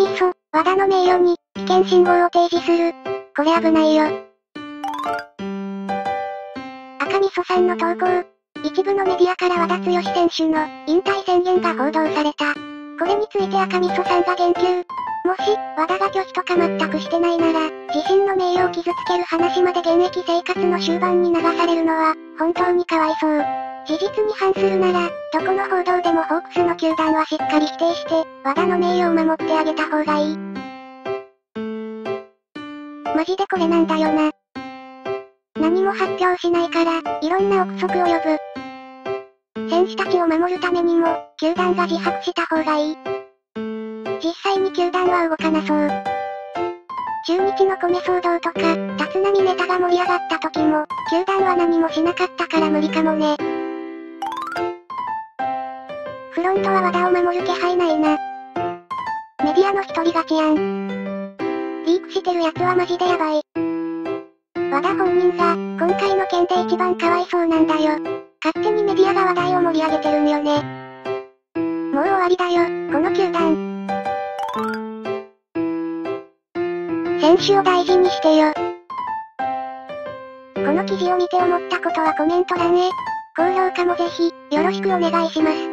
味噌、和田の名誉に、危険信号を提示する。これ危ないよ。赤味噌さんの投稿。一部のメディアから和田剛選手の引退宣言が報道された。これについて赤味噌さんが言及。もし、和田が拒否とか全くしてないなら、自身の名誉を傷つける話まで現役生活の終盤に流されるのは、本当にかわいそう。事実に反するなら、どこの報道でもホークスの球団はしっかり否定して、和田の名誉を守ってあげた方がいい。マジでこれなんだよな。何も発表しないから、いろんな憶測を呼ぶ。選手たちを守るためにも、球団が自白した方がいい。実際に球団は動かなそう。中日の米騒動とか、立浪ネタが盛り上がった時も、球団は何もしなかったから無理かもね。フロントは和田を守る気配ないな。メディアの一人勝ちやん。リークしてるやつはマジでやばい。和田本人が、今回の件で一番かわいそうなんだよ。勝手にメディアが話題を盛り上げてるんよね。もう終わりだよ、この球団。選手を大事にしてよ。この記事を見て思ったことはコメント欄へ。高評価もぜひ、よろしくお願いします。